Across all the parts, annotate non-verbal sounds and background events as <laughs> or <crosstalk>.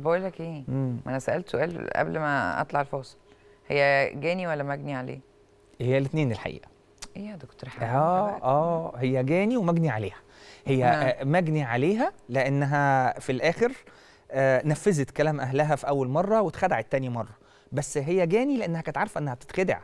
بقول لك إيه. ما أنا سألت سؤال قبل ما اطلع الفاصل. هي جاني ولا مجني عليه؟ هي الاثنين الحقيقة. إيه يا دكتور حمد آه آه هي جاني ومجني عليها. هي نعم. آه، مجني عليها لأنها في الآخر آه، نفذت كلام أهلها في أول مرة واتخدعت تاني مرة. بس هي جاني لأنها كانت عارفة إنها بتتخدع.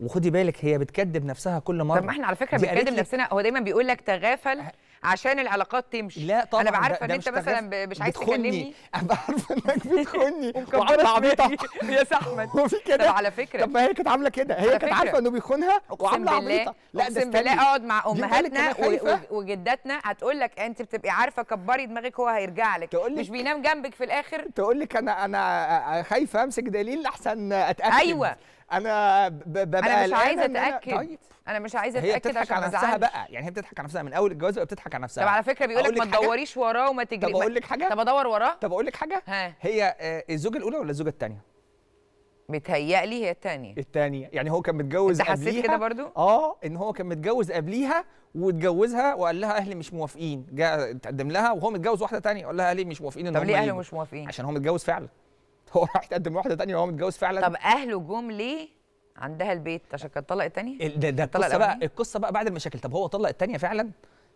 وخدي بالك هي بتكذب نفسها كل مره طب ما إحنا على فكرة لك- نفسنا. هو دايما بيقول لك تغافل. عشان العلاقات تمشي. لا طبعا أنا بعرفه إن أنت مثلا مش عايز. تكلمني. <laughs> أنا عارفه إنك بتخني. <laughs> وعامله عبيطه. <laughs> يا احمد هو في طب كده على فكرة. طب ما هي كانت عاملة كده. هي كانت. عارفة إنه بيخونها وعاملة عبيطه لا ده أقسم بالله أقعد مع أمهاتنا وجداتنا. هتقول لك أنت بتبقي عارفة كبري دماغك هو هيرجع لك مش بينام جنبك في الآخر؟ تقول لك أنا أنا خايفة أمسك دليل أحسن أتأكد. أيوة. أنا ببقى أنا مش عايزة أتأكد. طيب. أنا مش عايزة هي أتأكد بتضحك عشان على نفسها بقى. يعني هي بتضحك على نفسها من أول الجواز وهي بتضحك على نفسها. طب على فكرة بيقول لك ما؟ تدوريش وراه وما تجري طب أقول لك حاجة؟ طب أدور وراه؟ طب أقول لك حاجة؟ ها. هي آه، الزوجة الأولى ولا الزوجة الثانية بتهيألي هي التانية. الثانية يعني هو كان متجوز أنت حسيت قبليها. كده برضو؟ آه إن هو كان متجوز قبليها واتجوزها وقال لها أهلي مش موافقين. جاء تقدم لها وهو متجوز واحدة تانية قال لها أهلي مش موافقين طب ليه اهله. مش موافقين؟ عشان هو متجوز فعلا. <laughs> هو راح يتقدم لواحدة تانية وهو متجوز فعلا؟ طب أهله جم ليه؟ عندها البيت عشان كانت طلقت تاني ال- ده, ده القصة بقى؟ القصة بقى بعد المشاكل. طب هو طلق الثانية فعلا؟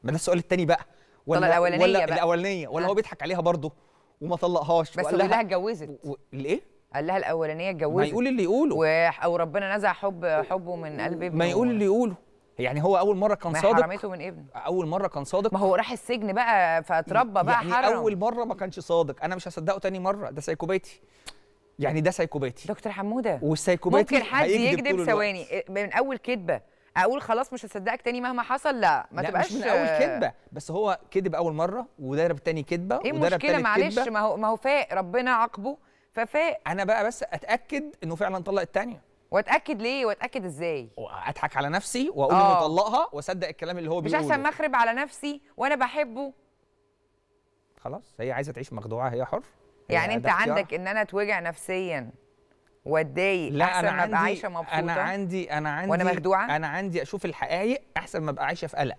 ما ده السؤال الثاني بقى. ولا الطلقة الأولانية ولا بقى. الأولانية. ولا ها. هو بيضحك عليها برضه وما طلقهاش بس وقال بيقول لها اتجوزت. و... الايه قال لها الأولانية ما اتجوزت. يقول اللي يقوله. و... أو ربنا نزع حب حبه من قلب ابنه. ما يقول اللي يقوله. يعني هو أول مرة كان صادق. حرمته من ابنه. أول مرة كان صادق. ما هو راح السجن بقى فاتربى بقى يعني حرم. أول مرة ما كانش صادق. أنا مش هصدقه تاني مرة. ده سايكوباتي. يعني ده سايكوباتي. دكتور حمودة والسايكوباتي ممكن حد يكذب. ثواني. من أول كذبه أقول خلاص مش هصدقك تاني مهما حصل. لا ما لا تبقاش مش من أول كذبه بس هو كذب أول مرة وضرب تاني كذبه إيه المشكلة؟ معلش. ما هو ما هو فاق. ربنا عاقبه ففاق. أنا بقى بس أتأكد إنه فعلا طلق الثانية واتأكد ليه واتأكد إزاي اضحك على نفسي وأقول آه. انه طلقها وأصدق الكلام اللي هو مش بيقوله احسن ما أخرب على نفسي وأنا بحبه خلاص هي عايزة تعيش مخدوعة هي حر هي يعني أنت. عندك إن أنا أتوجع نفسيا وأتضايق لا أحسن أنا ما عندي ابقى عايشة مبسوطة أنا عندي أنا عندي وأنا مخدوعة؟ أنا عندي أشوف الحقائق أحسن ما أبقى عايشة في قلق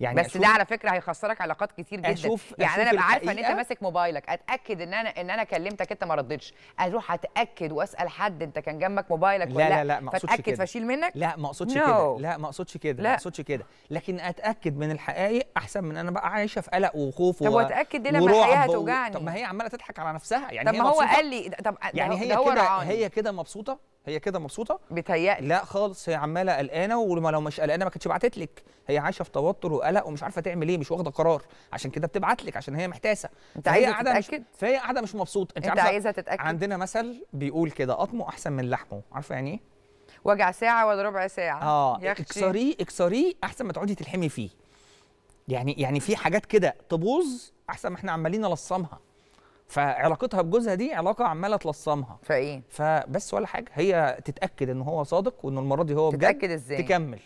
يعني بس ده على فكرة هيخسرك علاقات كتير جدا أشوف- يعني أشوف أنا أبقى عارفة إن أنت. ماسك موبايلك أتأكد إن أنا إن أنا كلمتك أنت ما ردتش أروح أتأكد وأسأل حد أنت كان جنبك موبايلك لا ولا لأ لا ما أقصدش كده. فأشيل منك لا ما أقصدش No. كده لا ما أقصدش كده لا. ما أقصدش كده لكن أتأكد من الحقائق أحسن من أنا بقى عايشة في قلق وخوف طب. وأتأكد ليه لما الحقيقة هتوجعني طب ما هي عمالة تضحك على نفسها يعني طب ما هو؟ قال لي طب يعني هي كده هي كده مبسوطة هي كده مبسوطة؟ بيتهيألي. لا خالص هي عمالة قلقانة ولما لو مش قلقانة ما كانتش بعتت لك. هي عايشة في توتر وقلق ومش عارفة تعمل إيه مش واخدة قرار. عشان كده بتبعت لك عشان هي محتاسة. انت عايزة قاعدة مش؟ فهي قاعدة مش مبسوطة. انت, انت عايزها تتأكد؟ عندنا مثل بيقول كده قطمه أحسن من لحمه. عارفة يعني إيه؟ وجع ساعة ولا ربع ساعة؟ آه اكسريه اكسريه أحسن ما تقعدي تلحمي فيه. يعني يعني في حاجات كده تبوظ أحسن ما إحنا عمالين نلصمها. فعلاقتها بجوزها دي علاقة عمالة تلصمها. فإيه؟ فبس ولا حاجة هي تتأكد إن هو صادق وإن المرة دي هو بجد تتأكد إزاي؟ تكمل.